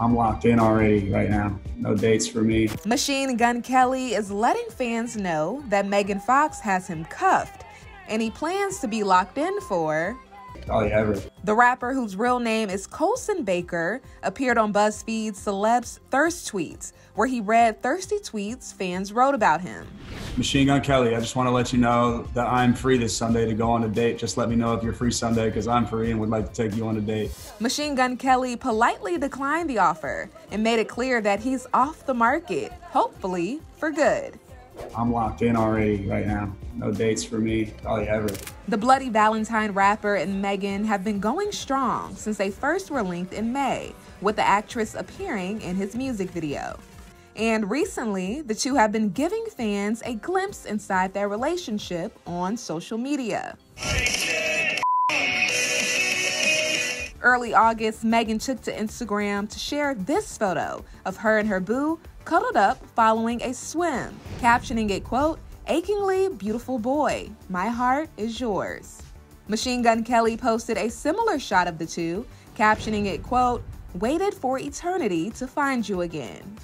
I'm locked in already right now. No dates for me. Machine Gun Kelly is letting fans know that Megan Fox has him cuffed, and he plans to be locked in for Probably ever. The rapper, whose real name is Colson Baker, appeared on BuzzFeed's Celebs Thirst Tweets, where he read thirsty tweets fans wrote about him. Machine Gun Kelly, I just want to let you know that I'm free this Sunday to go on a date. Just let me know if you're free Sunday because I'm free and would like to take you on a date. Machine Gun Kelly politely declined the offer and made it clear that he's off the market, hopefully for good. I'm locked in already right now. No dates for me, probably ever. The Bloody Valentine rapper and Megan have been going strong since they first were linked in May, with the actress appearing in his music video. And recently, the two have been giving fans a glimpse inside their relationship on social media. Early August, Megan took to Instagram to share this photo of her and her boo cuddled up following a swim, captioning it, quote, achingly beautiful boy, my heart is yours. Machine Gun Kelly posted a similar shot of the two, captioning it, quote, waited for eternity to find you again.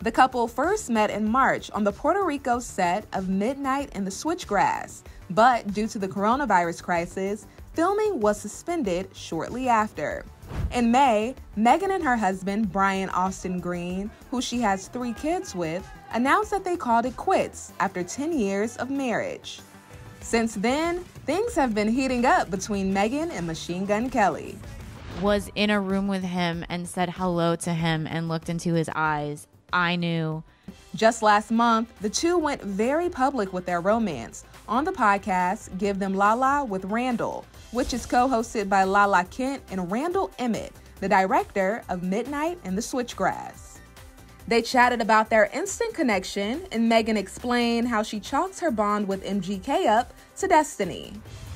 The couple first met in March on the Puerto Rico set of Midnight in the Switchgrass, but due to the coronavirus crisis, filming was suspended shortly after. In May, Megan and her husband, Brian Austin Green, who she has three kids with, announced that they called it quits after 10 years of marriage. Since then, things have been heating up between Megan and Machine Gun Kelly. Was in a room with him and said hello to him and looked into his eyes. I knew. Just last month, the two went very public with their romance on the podcast Give Them Lala with Randall, which is co hosted by Lala Kent and Randall Emmett, the director of Midnight in the Switchgrass. They chatted about their instant connection, and Megan explained how she chalks her bond with MGK up to destiny.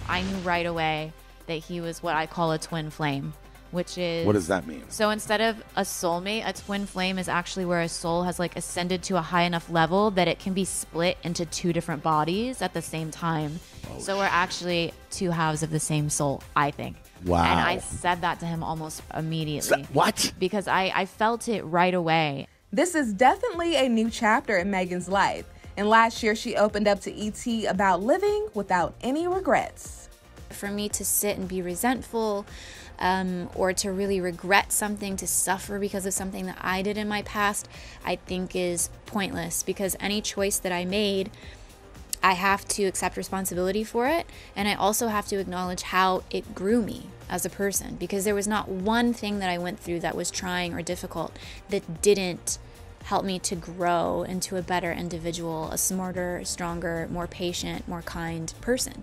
I knew right away that he was what I call a twin flame which is what does that mean? So instead of a soulmate, a twin flame is actually where a soul has like ascended to a high enough level that it can be split into two different bodies at the same time. Oh, so we're actually two halves of the same soul, I think. Wow. And I said that to him almost immediately. what? Because I, I felt it right away. This is definitely a new chapter in Megan's life. And last year, she opened up to ET about living without any regrets. For me to sit and be resentful, um, or to really regret something, to suffer because of something that I did in my past, I think is pointless because any choice that I made, I have to accept responsibility for it. And I also have to acknowledge how it grew me as a person because there was not one thing that I went through that was trying or difficult that didn't help me to grow into a better individual, a smarter, stronger, more patient, more kind person.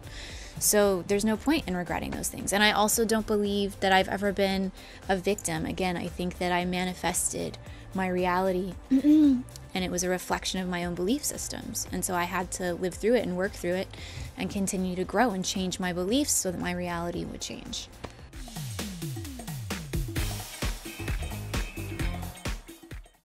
So there's no point in regretting those things. And I also don't believe that I've ever been a victim. Again, I think that I manifested my reality and it was a reflection of my own belief systems. And so I had to live through it and work through it and continue to grow and change my beliefs so that my reality would change.